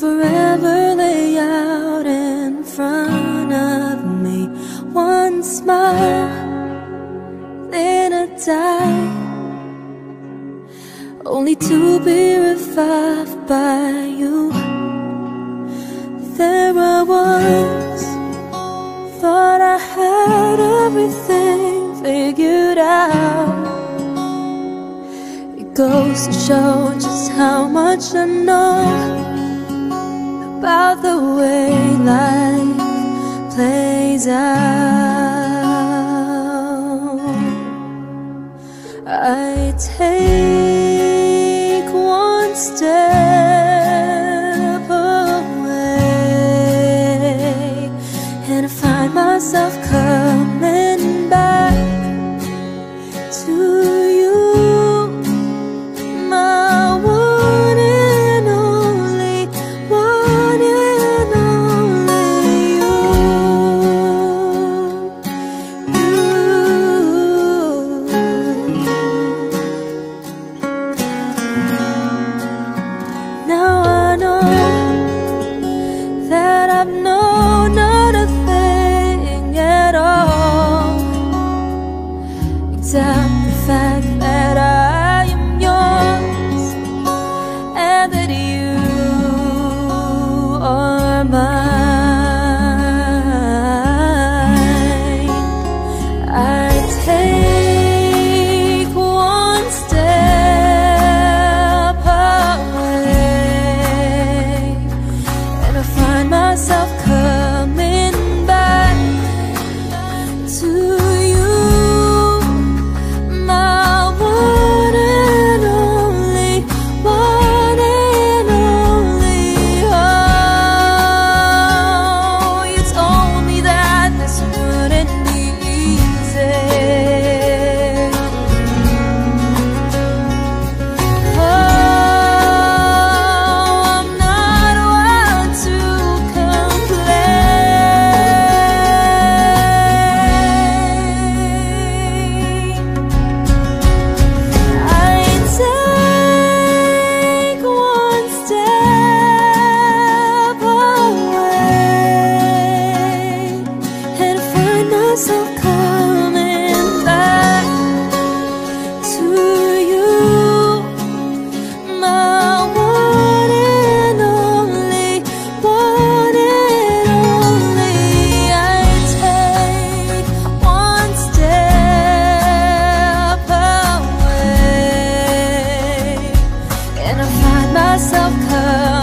forever lay out in front of me. One smile, then I die. Only to be revived by you. There I was, thought I had everything figured out. It goes to show just how much I know about the way life plays out. I take one step because of.